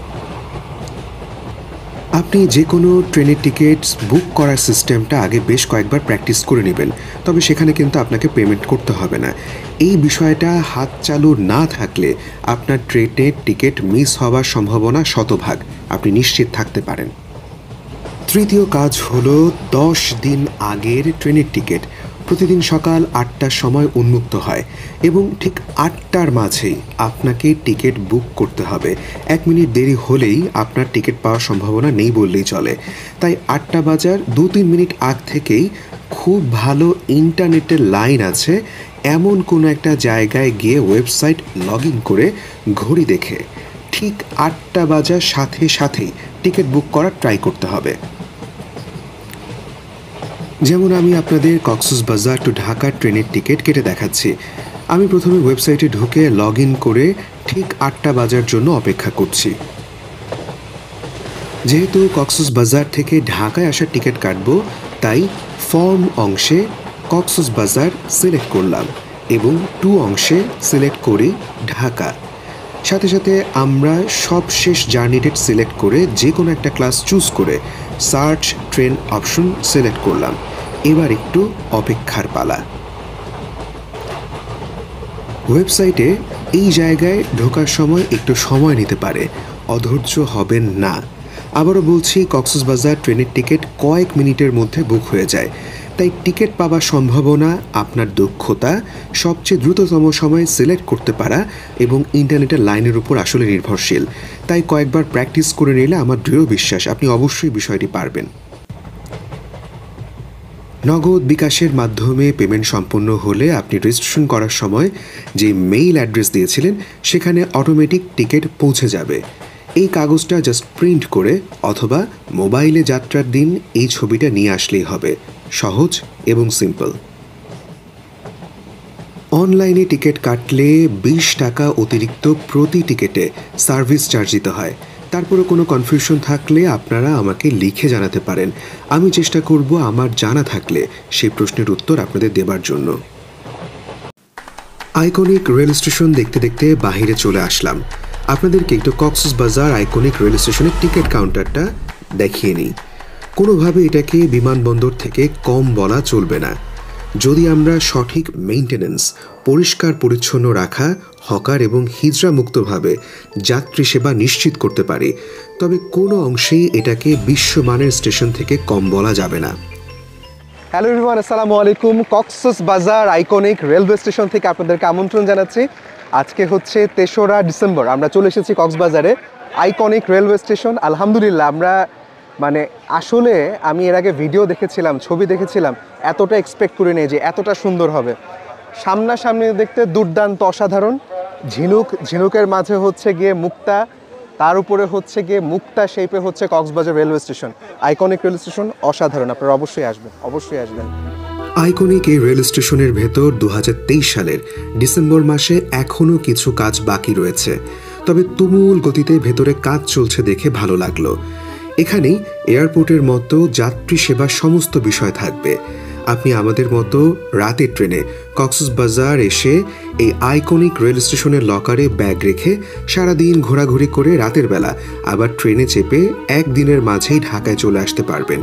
আপনি যে কোনো ট্রেনের টিকিট বুক করার সিস্টেমটা আগে বেশ কয়েকবার প্র্যাকটিস করে নেবেন, তবে সেখানে কিন্তু আপনাকে পেমেন্ট করতে হবে না। এই বিষয়টা হাত চালু না থাকলে আপনার ট্রেনের টিকিট মিস হওয়ার সম্ভাবনা শতভাগ। আপনি নিশ্চিত থাকতে পারেন। তৃতীয় কাজ হলো দশ দিন আগের ট্রেনের টিকিট। প্রতিদিন সকাল আটটার সময় উন্মুক্ত হয় এবং ঠিক আটটার মাঝেই আপনাকে টিকিট বুক করতে হবে। এক মিনিট দেরি হলেই আপনার টিকিট পাওয়ার সম্ভাবনা নেই বললেই চলে। তাই আটটা বাজার দু তিন মিনিট আগ থেকেই খুব ভালো ইন্টারনেটের লাইন আছে, এমন কোনো একটা জায়গায় গিয়ে ওয়েবসাইট লগ করে ঘড়ি দেখে। ঠিক আটটা বাজার সাথে সাথেই টিকিট বুক করার ট্রাই করতে হবে। যেমন আমি আপনাদের কক্সস বাজার টু ঢাকা ট্রেনের টিকিট কেটে দেখাচ্ছি। আমি প্রথমে ওয়েবসাইটে ঢুকে লগ করে ঠিক আটটা বাজার জন্য অপেক্ষা করছি। যেহেতু কক্সস বাজার থেকে ঢাকায় আসার টিকিট কাটবো, তাই ফর্ম অংশে কক্সস বাজার সিলেক্ট করলাম এবং টু অংশে সিলেক্ট করি ঢাকা। সাথে সাথে আমরা সব শেষ জার্নি ডেট সিলেক্ট করে যে কোনো একটা ক্লাস চুজ করে সার্চ ট্রেন অপশন সিলেক্ট করলাম। এবার একটু অপেক্ষার পালা। ওয়েবসাইটে এই জায়গায় ঢোকার সময় একটু সময় নিতে পারে, অধৈর্য হবেন না। আবারও বলছি, কক্সবাজার ট্রেনের টিকিট কয়েক মিনিটের মধ্যে বুক হয়ে যায়। তাই টিকিট পাওয়ার সম্ভাবনা, আপনার দক্ষতা, সবচেয়ে দ্রুততম সময়ে সিলেক্ট করতে পারা এবং ইন্টারনেটের লাইনের উপর আসলে নির্ভরশীল। তাই কয়েকবার প্র্যাকটিস করে নিলে আমার দৃঢ় বিশ্বাস, আপনি অবশ্যই বিষয়টি পারবেন। নগদ বিকাশের মাধ্যমে পেমেন্ট সম্পন্ন হলে আপনি রেজিস্ট্রেশন করার সময় যে মেইল অ্যাড্রেস দিয়েছিলেন, সেখানে অটোমেটিক টিকিট পৌঁছে যাবে। এই কাগজটা জাস্ট প্রিন্ট করে অথবা মোবাইলে যাত্রার দিন এই ছবিটা নিয়ে আসলেই হবে। সহজ এবং সিম্পল অনলাইনে টিকিট কাটলে বিশ টাকা অতিরিক্ত প্রতি টিকিটে সার্ভিস চার্জ দিতে হয়। তারপরে কোনো কনফিউশন থাকলে আপনারা আমাকে লিখে জানাতে পারেন। আমি চেষ্টা করব আমার জানা থাকলে সেই প্রশ্নের উত্তর আপনাদের দেবার জন্য। আইকনিক রেল স্টেশন দেখতে দেখতে বাহিরে চলে আসলাম। আপনাদেরকে একটু কক্সস বাজার আইকনিক রেল স্টেশনের টিকিট কাউন্টারটা দেখিয়ে নিই। কোনোভাবে এটাকে বিমানবন্দর থেকে কম বলা চলবে না। যদি আমরা সঠিক মেইনটেনেন্স, পরিষ্কার পরিচ্ছন্ন রাখা, হকার এবং হিজড়া মুক্তভাবে যাত্রী সেবা নিশ্চিত করতে পারি, তবে কোনো অংশেই এটাকে বিশ্বমানের স্টেশন থেকে কম বলা যাবে না। হ্যালো রিভান আসসালামু আলাইকুম। Cox's Bazar iconic railway station থেকে আপনাদেরকে আমন্ত্রণ জানাচ্ছি। আজকে হচ্ছে তেসরা ডিসেম্বর, আমরা চলে এসেছি কক্সবাজারে। আইকনিক রেলওয়ে স্টেশন, আলহামদুলিল্লাহ, আমরা মানে আসলে আমি এর আগে ভিডিও দেখেছিলাম, ছবি দেখেছিলাম, এতটা এক্সপেক্ট করে নেই যে এতটা সুন্দর হবে। সামনাসামনি দেখতে দুর্দান্ত, অসাধারণ। ঝিনুক, ঝিনুকের মাঝে হচ্ছে গিয়ে মুক্তা, তার উপরে হচ্ছে গিয়ে মুক্তা শেপে হচ্ছে Cox's Bazar railway station iconic rail station অসাধারণ, আপনারা অবশ্যই আসবেন অবশ্যই আসবেন। আইকনিক এই রেল স্টেশনের ভেতর দু হাজার তেইশ সালের ডিসেম্বর মাসে এখনও কিছু কাজ বাকি রয়েছে। তবে তুমুল গতিতে ভেতরে কাজ চলছে দেখে ভালো লাগল। এখানেই এয়ারপোর্টের মতো যাত্রী সেবা সমস্ত বিষয় থাকবে। আপনি আমাদের মতো রাতের ট্রেনে কক্সবাজার এসে এই আইকনিক রেল স্টেশনের লকারে ব্যাগ রেখে সারাদিন ঘোরাঘুরি করে রাতের বেলা আবার ট্রেনে চেপে একদিনের মাঝেই ঢাকায় চলে আসতে পারবেন।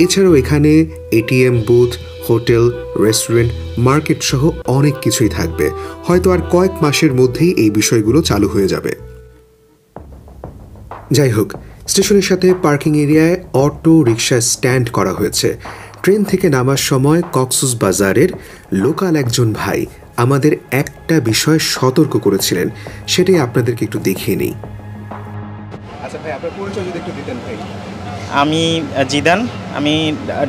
এছাড়াও এখানে ATM booth, hotel, restaurant, market সহ অনেক কিছুই থাকবে। হয়তো আর কয়েক মাসের মধ্যেই এই বিষয়গুলো চালু হয়ে যাবে। যাই হোক স্টেশনের সাথে পার্কিং এরিয়ায় অটো রিক্সা স্ট্যান্ড করা হয়েছে। ট্রেন থেকে নামার সময় কক্সুস বাজারের লোকাল একজন ভাই আমাদের একটা বিষয় সতর্ক করেছিলেন। সেটাই আপনাদেরকে একটু দেখিয়ে নিই। আচ্ছা ভাই আপনার পরিচয় যদি একটু দিতেন ভাই। আমি জিদান আমি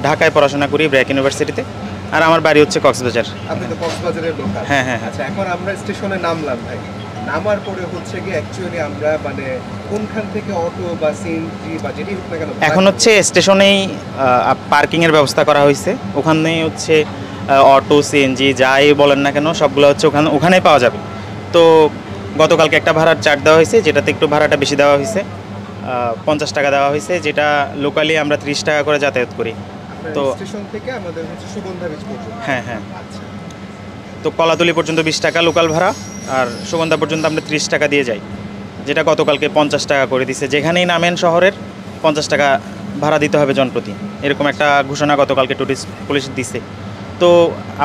ঢাকায় পড়াশোনা করি ব্র্যাক ইউনিভার্সিটিতে আর আমার বাড়ি হচ্ছে কক্সবাজার। আপনি তো কক্সবাজারের লোকাল। হ্যাঁ, হ্যাঁ, হ্যাঁ। আচ্ছা এখন আমরা স্টেশনে নামলাম ভাই। নামার পরে হচ্ছে গিয়ে অ্যাকচুয়ালি আমরা মানে কোনখান থেকে অটো বা সিএনজি বা যেটি হোক না কেন এখন হচ্ছে স্টেশনেই পার্কিংয়ের ব্যবস্থা করা হয়েছে। ওখানেই হচ্ছে অটো সিএনজি যাই বলেন না কেন সবগুলো হচ্ছে ওখানে ওখানেই পাওয়া যাবে। তো গতকালকে একটা ভাড়ার চার্ট দেওয়া হয়েছে যেটাতে একটু ভাড়াটা বেশি দেওয়া হয়েছে। পঞ্চাশ টাকা দেওয়া হয়েছে যেটা লোকালি আমরা ত্রিশ টাকা করে যাতায়াত করি। তো তো- স্টেশন থেকে আমাদের হচ্ছে সুগন্ধা বীজ হ্যাঁ হ্যাঁ। আচ্ছা। তো কলাতলি পর্যন্ত বিশ টাকা লোকাল ভাড়া। আর সুগন্ধা পর্যন্ত আমরা ত্রিশ টাকা দিয়ে যাই যেটা গতকালকে পঞ্চাশ টাকা করে দিছে। যেখানেই নামেন শহরের পঞ্চাশ টাকা ভাড়া দিতে হবে জনপ্রতি। এরকম একটা ঘোষণা গতকালকে টুরিস্ট পুলিশ দিছে। তো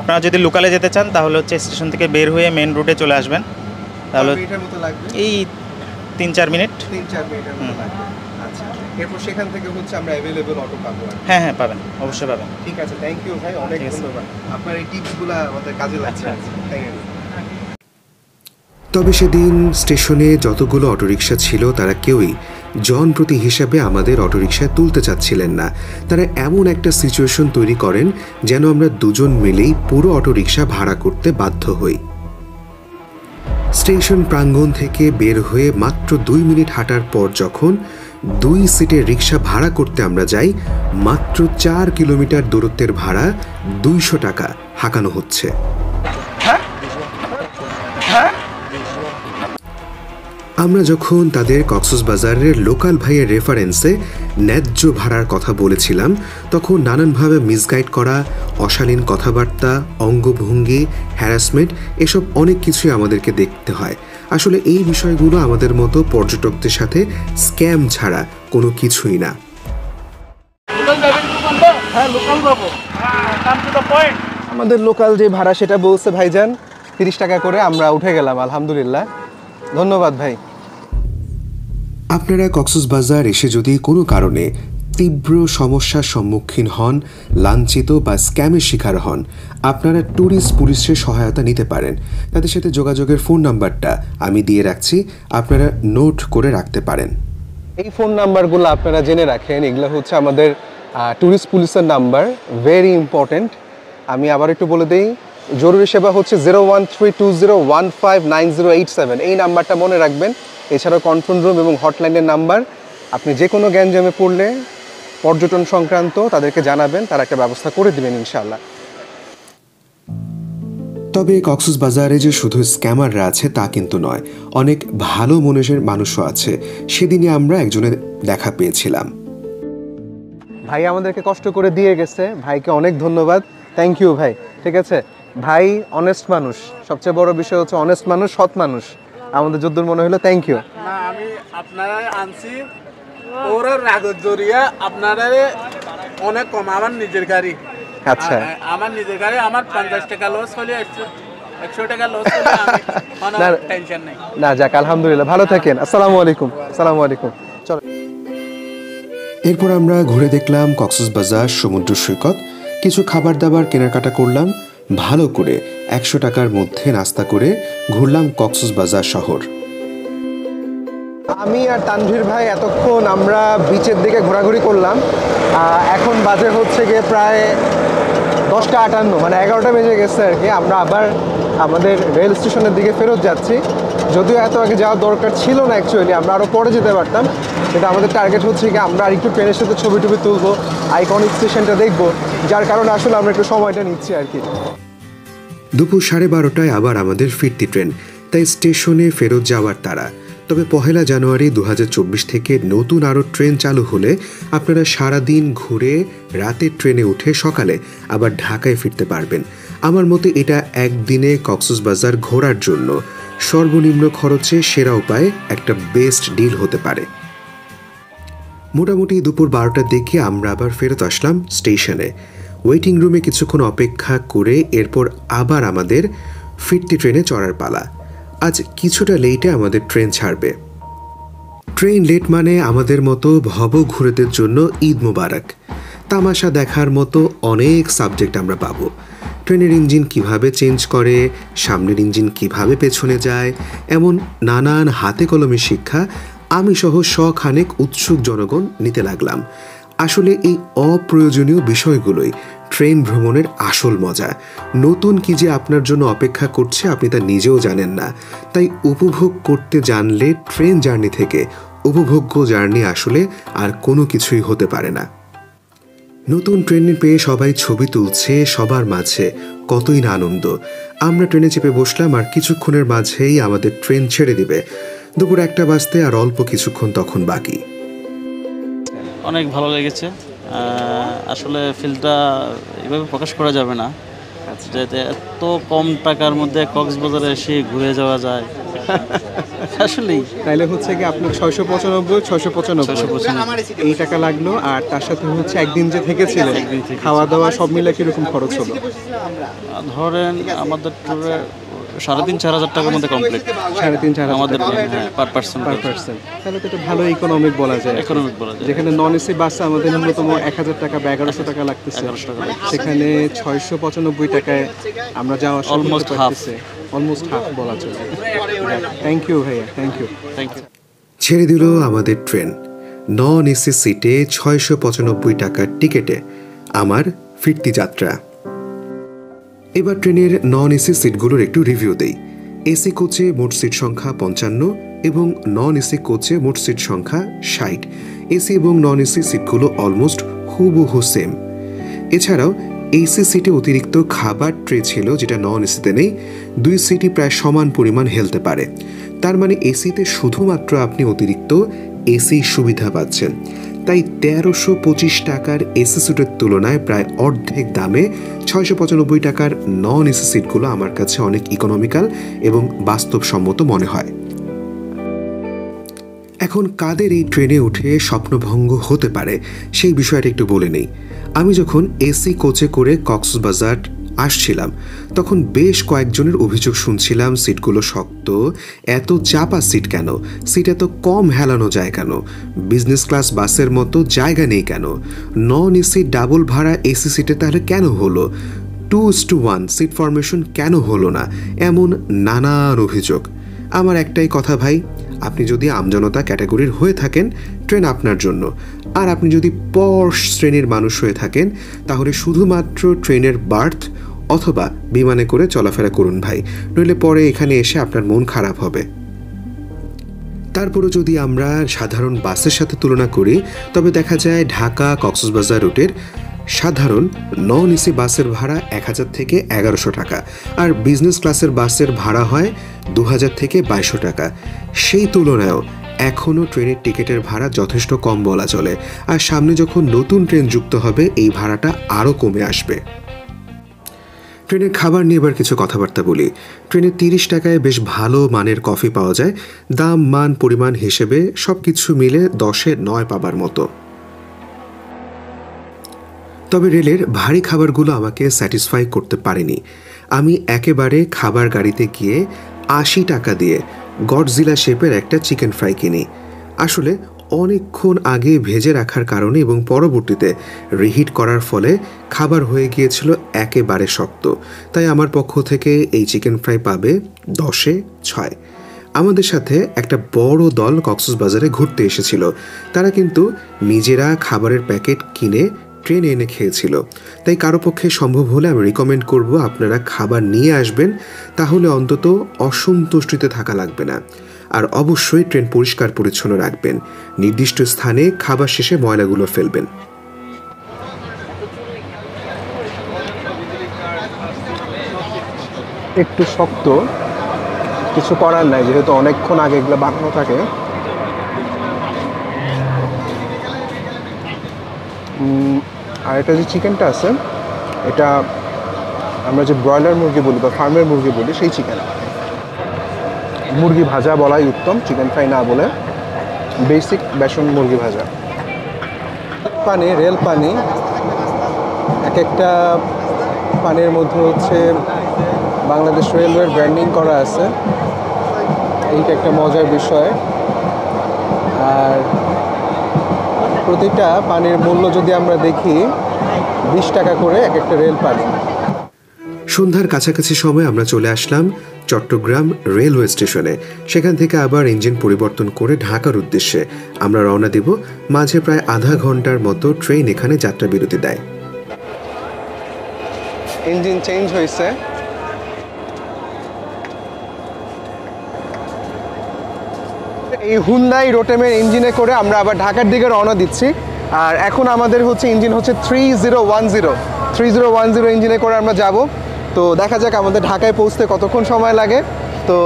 আপনারা যদি লোকালে যেতে চান তাহলে হচ্ছে স্টেশন থেকে বের হয়ে মেন রুটে চলে আসবেন। তাহলে এই তিন চার মিনিট। তিন চার মিনিটের মতো লাগবে। আচ্ছা এরপর সেখান থেকে হচ্ছে আমরা অ্যাভেলেবল অটো পাবো হ্যাঁ হ্যাঁ পাবেন অবশ্যই পাবেন। ঠিক আছে থ্যাংক ইউ ভাই অনেক ধন্যবাদ। আপনার এই টিপসগুলো আমাদের কাজে লাগছে। আচ্ছা, থ্যাংক ইউ তবে সেদিন স্টেশনে যতগুলো অটোরিকশা ছিল, তারা কেউই জন প্রতি হিসাবে আমাদের অটোরিকশায় তুলতে চাচ্ছিলেন না। তারা এমন একটা সিচুয়েশন তৈরি করেন যেন আমরা দুজন মিলেই পুরো অটোরিকশা ভাড়া করতে বাধ্য হই। স্টেশন প্রাঙ্গণ থেকে বের হয়ে মাত্র দুই মিনিট হাঁটার পর যখন দুই সিটের রিক্সা ভাড়া করতে আমরা যাই, মাত্র চার কিলোমিটার দূরত্বের ভাড়া দুইশো টাকা হাঁকানো হচ্ছে। আমরা যখন তাদের কক্সবাজারের লোকাল ভাইয়ের রেফারেন্সে ন্যায্য ভাড়ার কথা বলেছিলাম, তখন নানানভাবে মিসগাইড করা, অশালীন কথাবার্তা, অঙ্গভঙ্গি হ্যারাসমেন্ট এসব অনেক কিছুই আমাদেরকে দেখতে হয়। আসলে এই বিষয়গুলো আমাদের মতো পর্যটকদের সাথে স্ক্যাম ছাড়া কোনো কিছুই না। আমাদের লোকাল যে ভাড়া সেটা বলছে ভাইজান, তিরিশ টাকা করে আমরা উঠে গেলাম, আলহামদুলিল্লাহ। ধন্যবাদ ভাই। আপনারা কক্সবাজার এসে যদি কোনো কারণে তীব্র সমস্যার সম্মুখীন হন, লাঞ্ছিত বা স্ক্যামের শিকার হন, আপনারা ট্যুরিস্ট পুলিশের সহায়তা নিতে পারেন। তাদের সাথে যোগাযোগের ফোন নাম্বারটা আমি দিয়ে রাখছি, আপনারা নোট করে রাখতে পারেন। এই ফোন নাম্বারগুলো আপনারা জেনে রাখেন, এগুলো হচ্ছে আমাদের ট্যুরিস্ট পুলিশের নাম্বার ভেরি ইম্পর্ট্যান্ট আমি আবার একটু বলে দিই জরুরি সেবা হচ্ছে zero one three two zero one five nine zero eight seven এই নাম্বারটা মনে রাখবেন। এছাড়াও কন্ট্রোল রুম এবং হটলাইনের নাম্বার। আপনি যে কোনো গ্যাঞ্জামে পড়লে পর্যটন সংক্রান্ত তাদেরকে জানাবেন তারা একটা ব্যবস্থা করে দিবেন ইনশাল্লাহ তবে কক্সবাজারে যে শুধু স্ক্যামাররা আছে তা কিন্তু নয়। অনেক ভালো মনের মানুষও আছে। সেদিনই আমরা একজনের দেখা পেয়েছিলাম। ভাই আমাদেরকে কষ্ট করে দিয়ে গেছে। ভাইকে অনেক ধন্যবাদ। থ্যাংক ইউ ভাই। ঠিক আছে? ভাই অনেস্ট মানুষ। সবচেয়ে বড় বিষয় হচ্ছে অনেস্ট মানুষ সৎ মানুষ। আমাদের যদ্দূর মনে হলো থ্যাংক ইউ না আমি আপনারা আনছি। ওর রাগত জড়িয়ে আপনারা অনেক কম। আমার নিজের গাড়ি। আচ্ছা। আমার নিজের গাড়ি আমার পঞ্চাশ টাকা লস হলে একশো একশো টাকা লস হলে না। টেনশন নেই। না যাক আলহামদুলিল্লাহ। ভালো থাকেন। আসসালামু আলাইকুম। আসসালামু আলাইকুম। চলো। এরপর আমরা ঘুরে দেখলাম কক্সবাজার সমুদ্র সৈকত। কিছু খাবার দাবার কেনাকাটা করলাম। ভালো করে একশো টাকার মধ্যে নাস্তা করে ঘুরলাম কক্সবাজার শহর। আমি আর তানভীর ভাই এতক্ষণ আমরা বিচের দিকে ঘোরাঘুরি করলাম এখন বাজে হচ্ছে গিয়ে প্রায় দশটা আটান্ন মানে এগারোটা বেজে গেছে আর কি। আমরা আবার আমাদের রেল স্টেশনের দিকে ফেরত যাচ্ছি। যদিও এত আগে যাওয়ার দরকার ছিল না অ্যাকচুয়ালি আমরা আরও পরে যেতে পারতাম। কিন্তু আমাদের টার্গেট হচ্ছে কি, আমরা আর একটু ট্রেনের সাথে ছবি টবি তুলবো আইকনিক স্টেশনটা দেখব, যার কারণে আসলে আমরা একটু সময়টা নিচ্ছি আর কি। দুপুর সাড়ে বারোটায় আবার আমাদের ফিরতি ট্রেন তাই স্টেশনে ফেরত যাওয়ার তারা তবে পহেলা জানুয়ারি দু হাজার চব্বিশ থেকে নতুন আরও ট্রেন চালু হলে আপনারা সারা দিন ঘুরে রাতের ট্রেনে উঠে সকালে আবার ঢাকায় ফিরতে পারবেন। আমার মতে এটা একদিনে কক্সবাজার ঘোরার জন্য। সর্বনিম্ন খরচে সেরা উপায়ে একটা বেস্ট ডিল হতে পারে। মোটামুটি দুপুর বারোটার দিকে আমরা আবার ফেরত আসলাম স্টেশনে। ওয়েটিং রুমে কিছুক্ষণ অপেক্ষা করে এরপর আবার আমাদের ফিরতি ট্রেনে চড়ার পালা। আজ কিছুটা লেটে আমাদের ট্রেন ছাড়বে। ট্রেন লেট মানে আমাদের মতো ভব ঘুরেদের জন্য ঈদ মোবারক। তামাশা দেখার মতো অনেক সাবজেক্ট আমরা পাবো। ট্রেনের ইঞ্জিন কীভাবে চেঞ্জ করে, সামনের ইঞ্জিন কীভাবে পেছনে যায়, এমন নানান হাতে কলমে শিক্ষা আমি সহ শখানেক উৎসুক জনগণ নিতে লাগলাম। আসলে এই অপ্রয়োজনীয় বিষয়গুলোই ট্রেন ভ্রমণের আসল মজা। নতুন কি যে আপনার জন্য অপেক্ষা করছে আপনি তা নিজেও জানেন না। তাই উপভোগ করতে জানলে ট্রেন জার্নি থেকে উপভোগ্য জার্নি আসলে আর কোনো কিছুই হতে পারে না। নতুন ট্রেনে পেয়ে সবাই ছবি তুলছে, সবার মাঝে। কতই না আনন্দ। আমরা ট্রেনে চেপে বসলাম আর কিছুক্ষণের মাঝেই আমাদের ট্রেন ছেড়ে দিবে। দুপুর একটা বাজতে আর অল্প কিছুক্ষণ তখন বাকি। অনেক ভালো লেগেছে। আসলে ফিলটা এভাবে প্রকাশ করা যাবে না। যাতে এত কম টাকার মধ্যে কক্সবাজারে এসে ঘুরে যাওয়া যায়। আসলেই। তাইলে হচ্ছে কি আপনার ছয়শো পঁচানব্বই ছয়শো পঁচানব্বই। 695 এই টাকা লাগল আর তার সাথে হচ্ছে একদিন যে থেকেছিলেন খাওয়া দাওয়া সব মিলে কীরকম খরচ হলো? ধরেন আমাদের ট্যুরে সাড়ে তিন চার হাজার টাকার মধ্যে কমপ্লিট সাড়ে তিন চার হাজার আমাদের পার পার্সন পার পার্সন তাহলে তো এটা ভালো ইকোনমিক বলা যায়। ইকোনমিক বলা যায়। যেখানে নন এসি বাসে আমাদের ন্যূনতম এক হাজার টাকা বা এগারোশো টাকা লাগতেছে। 1100 টাকা সেখানে ছয়শো পঁচানব্বই টাকায় আমরা যাওয়া Almost half. অলমোস্ট হাফ বলা চলে থ্যাংক ইউ ভাইয়া। থ্যাংক ইউ থ্যাংক ইউ ছেড়ে দিল আমাদের ট্রেন নন এসি সিটে ছয়শো পঁচানব্বই টাকার টিকেটে আমার ফিরতি যাত্রা। এবার ট্রেনের নন এসি সিটগুলোর একটু রিভিউ দেই। এসি কোচে মোট সিট সংখ্যা পঞ্চান্ন এবং নন এসি কোচে মোট সিট সংখ্যা ষাট। এসি এবং নন এসি সিটগুলো অলমোস্ট হুবহু সেম এছাড়াও এসি সিটে অতিরিক্ত খাবার ট্রে ছিল যেটা নন এসিতে নেই, দুই সিটই প্রায় সমান পরিমাণ হেলতে পারে। তার মানে এসিতে শুধুমাত্র আপনি অতিরিক্ত এসি সুবিধা পাচ্ছেন। তাই তেরোশো পঁচিশ টাকার এসি সিটের তুলনায় প্রায় অর্ধেক দামে ছয়শো পঁচানব্বই টাকার নন এসি সিটগুলো আমার কাছে অনেক ইকোনমিক্যাল এবং বাস্তবসম্মত মনে হয়। এখন কাদের এই ট্রেনে উঠে স্বপ্নভঙ্গ হতে পারে সেই বিষয়টা একটু বলে নেই। আমি যখন এসি কোচে করে কক্সবাজার আসছিলাম। তখন বেশ কয়েকজনের অভিযোগ শুনছিলাম, সিটগুলো শক্ত। এত চাপা সিট কেন? সিট এত কম হেলানো যায় কেন? বিজনেস ক্লাস বাসের মতো জায়গা নেই কেন? নন এসি, ডাবল ভাড়া এসি সিটে তাহলে কেন হলো? Two two one, seat formation কেন হলো না? এমন নানান অভিযোগ। আমার একটাই কথা ভাই, আপনি যদি আমজনতা ক্যাটাগরির হয়ে থাকেন ট্রেন আপনার জন্য। আর আপনি যদি পর্শ শ্রেণির মানুষ হয়ে থাকেন, তাহলে শুধুমাত্র ট্রেনের বার্থ অথবা বিমানে করে চলাফেরা করুন ভাই। নইলে পরে এখানে এসে আপনার মন খারাপ হবে। তারপরও যদি আমরা সাধারণ বাসের সাথে তুলনা করি, তবে দেখা যায় ঢাকা কক্সবাজার রুটের সাধারণ নন এসি বাসের ভাড়া এক হাজার থেকে এগারোশো টাকা, আর বিজনেস ক্লাসের বাসের ভাড়া হয় দু হাজার থেকে বাইশশো টাকা। সেই তুলনায়ও এখনও ট্রেনের টিকিটের ভাড়া যথেষ্ট কম বলা চলে। আর সামনে যখন নতুন ট্রেন যুক্ত হবে, এই ভাড়াটা আরও কমে আসবে। ট্রেনের খাবার নিয়ে এবার কিছু কথাবার্তা বলি। ট্রেনে তিরিশ টাকায় বেশ ভালো মানের কফি পাওয়া যায়। দাম, মান, পরিমাণ হিসেবে সব কিছু মিলে দশে নয় পাবার মতো। তবে রেলের ভারী খাবারগুলো আমাকে স্যাটিসফাই করতে পারেনি। আমি একেবারে খাবার গাড়িতে গিয়ে আশি টাকা দিয়ে গডজিলা শেপের একটা চিকেন ফ্রাই কিনি। আসলে অনেকক্ষণ আগে ভেজে রাখার কারণে এবং পরবর্তীতে রিহিট করার ফলে খাবার হয়ে গিয়েছিল একেবারে শক্ত। তাই আমার পক্ষ থেকে এই চিকেন ফ্রাই পাবে দশে ছয়। আমাদের সাথে একটা বড় দল কক্সবাজারে ঘুরতে এসেছিল। তারা কিন্তু নিজেরা খাবারের প্যাকেট কিনে ট্রেনে এনে খেয়েছিল। তাই কারও পক্ষে সম্ভব হলে আমি রিকমেন্ড করব আপনারা খাবার নিয়ে আসবেন, তাহলে অন্তত অসন্তুষ্টিতে থাকা লাগবে না। আর অবশ্যই ট্রেন পরিষ্কার পরিচ্ছন্ন রাখবেন। নির্দিষ্ট স্থানে খাবার শেষে ময়লাগুলো ফেলবেন। একটু শক্ত। কিছু করার নাই, যেহেতু অনেকক্ষণ আগে এগুলো বানানো থাকে। আর এটা যে চিকেনটা আছে, এটা আমরা যে ব্রয়লার মুরগি বলি বা ফার্মের মুরগি বলি, সেই চিকেন। মুরগি ভাজা বলাই উত্তম, চিকেন ফ্রাই না বলে। বেসিক বেসন মুরগি ভাজা। পানি, রেল পানি। এক একটা পানির মধ্যে হচ্ছে বাংলাদেশ রেলওয়ের ব্র্যান্ডিং করা আছে। এইটা একটা মজার বিষয়। আর প্রতিটা পানির মূল্য যদি আমরা দেখি বিশ টাকা করে এক একটা রেল পানি। সন্ধ্যার কাছাকাছি সময় আমরা চলে আসলাম চট্টগ্রাম রেলওয়ে স্টেশনে। সেখান থেকে আবার ইঞ্জিন পরিবর্তন করে ঢাকার উদ্দেশ্যে। আমরা রওনা দেব মাঝে প্রায় আধা ঘণ্টার মতো ট্রেন এখানে যাত্রা বিরতি দেয়। ইঞ্জিন চেঞ্জ হয়েছে। এই হুন্দাই রোটেমের ইঞ্জিনে করে আমরা আবার ঢাকার দিকে রওনা দিচ্ছি। আর এখন আমাদের হচ্ছে ইঞ্জিন হচ্ছে three zero one zero three zero one zero ইঞ্জিনে করে আমরা যাব। তো দেখা যাক আমাদের ঢাকায় পৌঁছতে কতক্ষণ সময় লাগে। তো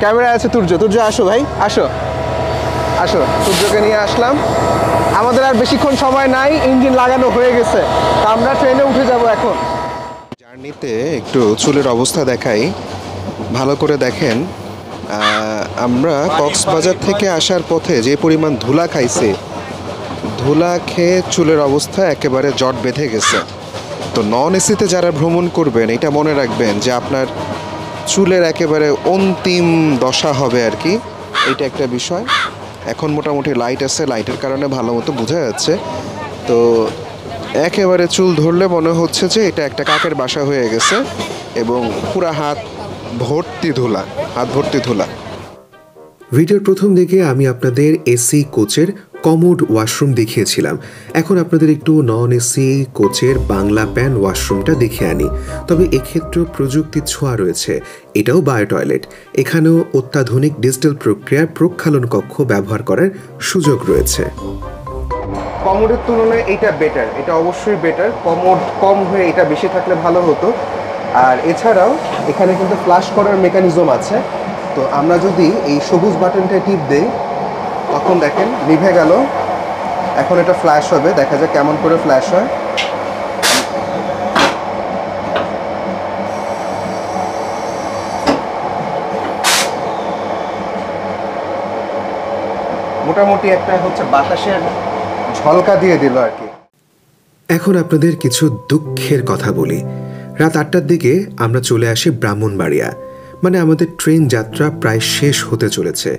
ক্যামেরা আছে তুর্য। তুর্য, আসো ভাই, আসো। আসো সূর্যকে নিয়ে আসলাম। আমাদের আর বেশিক্ষণ সময় নাই ইঞ্জিন লাগানো হয়ে গেছে। তা আমরা ট্রেনে উঠে যাব এখন। জার্নিতে একটু চুলের অবস্থা দেখাই। ভালো করে দেখেন। আমরা কক্সবাজার থেকে আসার পথে যে পরিমাণ ধুলা খাইছে, ধুলা খেয়ে চুলের অবস্থা একেবারে জট বেঁধে গেছে। তো নন এসিতে যারা ভ্রমণ করবেন, এটা মনে রাখবেন যে আপনার চুলের একেবারে অন্তিম দশা হবে আর কি। এটা একটা বিষয়। এখন মোটামুটি লাইট আছে লাইটের কারণে ভালো মতো বোঝা যাচ্ছে। তো একেবারে চুল ধরলে মনে হচ্ছে যে এটা একটা কাকের বাসা হয়ে গেছে এবং পুরা হাত ভর্তি ধুলা, হাত ভর্তি ধুলা। ভিডিওর প্রথম দিকে আমি আপনাদের এসি কোচের কমোড ওয়াশরুম দেখিয়েছিলাম। এখন আপনাদের একটু নন এসি কোচের বাংলা প্যান ওয়াশরুমটা দেখে আনি। তবে এক্ষেত্রেও প্রযুক্তির ছোঁয়া রয়েছে। এটাও বায়ো টয়লেট এখানেও অত্যাধুনিক ডিজিটাল প্রক্রিয়ার প্রক্ষালন কক্ষ ব্যবহার করার সুযোগ রয়েছে। কমোডের তুলনায় এটা বেটার এটা অবশ্যই বেটার কমোড কম হয়ে এটা বেশি থাকলে ভালো হতো। আর এছাড়াও এখানে কিন্তু ফ্লাশ করার মেকানিজম আছে। তো আমরা যদি এই সবুজ বাটনটা টিপ দেই, তখন দেখেন নিভে গেল। এখন এটা ফ্ল্যাশ হবে, দেখা যাক কেমন করে ফ্ল্যাশ হয়। মোটামুটি একটা হচ্ছে বাতাসের ঝলকা দিয়ে দিল আর কি। এখন আপনাদের কিছু দুঃখের কথা বলি। রাত আটটার দিকে আমরা চলে আসি ব্রাহ্মণবাড়িয়া। মানে আমাদের ট্রেন যাত্রা প্রায় শেষ হতে চলেছে।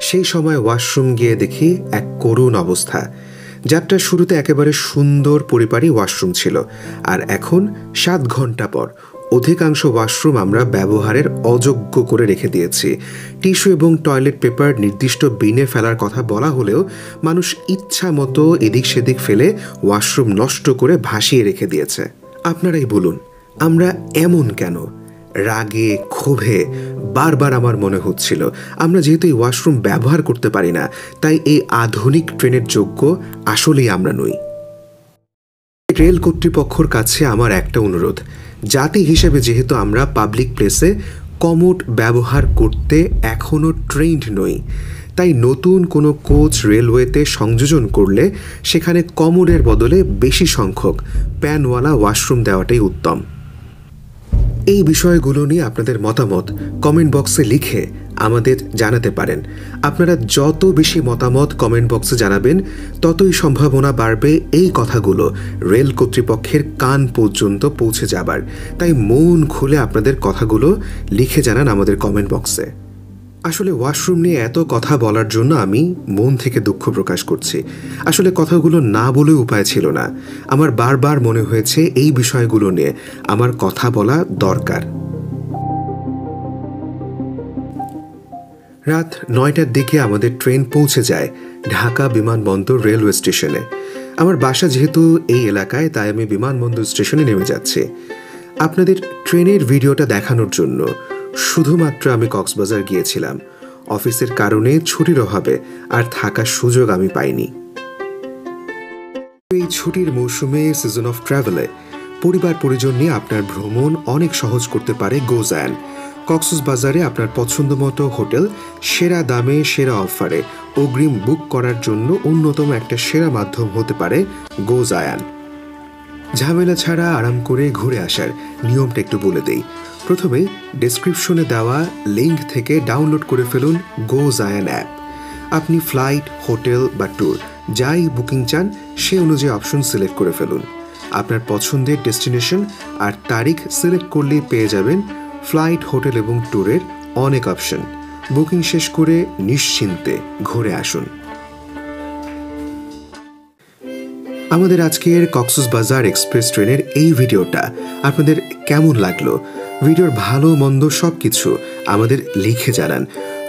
সেই সময় ওয়াশরুম গিয়ে দেখি এক করুণ অবস্থা। যাত্রার শুরুতে একেবারে সুন্দর পরিপাটি ওয়াশরুম ছিল, আর এখন সাত ঘণ্টা পর অধিকাংশ ওয়াশরুম আমরা ব্যবহারের অযোগ্য করে রেখে দিয়েছি। টিস্যু এবং টয়লেট পেপার নির্দিষ্ট বিনে ফেলার কথা বলা হলেও মানুষ ইচ্ছা মতো এদিক সেদিক ফেলে ওয়াশরুম নষ্ট করে ভাসিয়ে রেখে দিয়েছে। আপনারাই বলুন, আমরা এমন কেন? রাগে, ক্ষোভে বারবার আমার মনে হচ্ছিল। আমরা যেহেতু এই ওয়াশরুম ব্যবহার করতে পারি না, তাই এই আধুনিক ট্রেনের যোগ্য আসলেই আমরা নই। রেল কর্তৃপক্ষর কাছে আমার একটা অনুরোধ, জাতি হিসেবে যেহেতু আমরা পাবলিক প্লেসে কমোড ব্যবহার করতে এখনও ট্রেন্ড নই, তাই নতুন কোনো কোচ রেলওয়েতে সংযোজন করলে সেখানে কমোডের বদলে বেশি সংখ্যক প্যানওয়ালা ওয়াশরুম দেওয়াটাই উত্তম। এই বিষয়গুলো নিয়ে আপনাদের মতামত কমেন্ট বক্সে লিখে আমাদের জানাতে পারেন। আপনারা যত বেশি মতামত কমেন্ট বক্সে জানাবেন, ততই সম্ভাবনা বাড়বে এই কথাগুলো রেল কর্তৃপক্ষের কান পর্যন্ত পৌঁছে যাবার। তাই মন খুলে আপনাদের কথাগুলো লিখে জানান আমাদের কমেন্ট বক্সে। আসলে ওয়াশরুম নিয়ে এত কথা বলার জন্য আমি মন থেকে দুঃখ প্রকাশ করছি। আসলে কথাগুলো না বলে উপায় ছিল না। আমার বারবার মনে হয়েছে এই বিষয়গুলো নিয়ে আমার কথা বলা দরকার। রাত নয়টার দিকে আমাদের ট্রেন পৌঁছে যায় ঢাকা বিমানবন্দর রেলওয়ে স্টেশনে। আমার বাসা যেহেতু এই এলাকায়, তাই আমি বিমানবন্দর স্টেশনে নেমে যাচ্ছি। আপনাদের ট্রেনের ভিডিওটা দেখানোর জন্য শুধুমাত্র আমি কক্সবাজার গিয়েছিলাম। অফিসের কারণে ছুটির অভাবে আর থাকার সুযোগ আমি পাইনি। এই ছুটির মৌসুমে সিজন অফ ট্রাভেলে পরিবার পরিজন নিয়ে আপনার ভ্রমণ অনেক সহজ করতে পারে গোজায়ান কক্সবাজারে আপনার পছন্দ মতো হোটেল, সেরা দামে সেরা অফারে অগ্রিম বুক করার জন্য অন্যতম একটা সেরা মাধ্যম হতে পারে গোজায়ান ঝামেলা ছাড়া আরাম করে ঘুরে আসার নিয়মটা একটু বলে দেই। প্রথমে ডেসক্রিপশনে দেওয়া লিঙ্ক থেকে ডাউনলোড করে ফেলুন গো জায়ান অ্যাপ আপনি ফ্লাইট হোটেল বা ট্যুর যাই বুকিং চান, সে অনুযায়ী অপশন সিলেক্ট করে ফেলুন। আপনার পছন্দের ডেস্টিনেশন আর তারিখ সিলেক্ট করলেই পেয়ে যাবেন ফ্লাইট হোটেল এবং ট্যুরের অনেক অপশন বুকিং শেষ করে নিশ্চিন্তে ঘুরে আসুন। আমাদের আজকের কক্সবাজার এক্সপ্রেস ট্রেনের এই ভিডিওটা আপনাদের কেমন লাগল? ভিডিওর ভালো, মন্দ সব কিছু আমাদের লিখে জানান।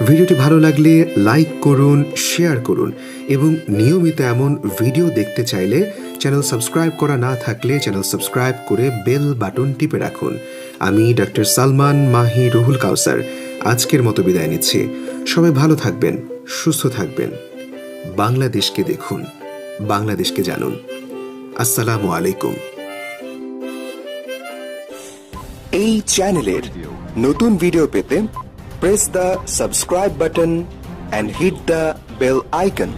ভিডিওটি ভালো লাগলে লাইক করুন, শেয়ার করুন এবং নিয়মিত এমন ভিডিও দেখতে চাইলে চ্যানেল সাবস্ক্রাইব করা না থাকলে চ্যানেল সাবস্ক্রাইব করে বেল বাটন টিপে রাখুন। আমি ডক্টর সালমান মাহি রুহুল কাউসার। আজকের মতো বিদায় নিচ্ছি। সবাই ভালো থাকবেন, সুস্থ থাকবেন। বাংলাদেশকে দেখুন, বাংলাদেশকে জানুন। আসসালামু আলাইকুম। এই চ্যানেলের নতুন ভিডিও পেতে press the subscribe button and hit the bell icon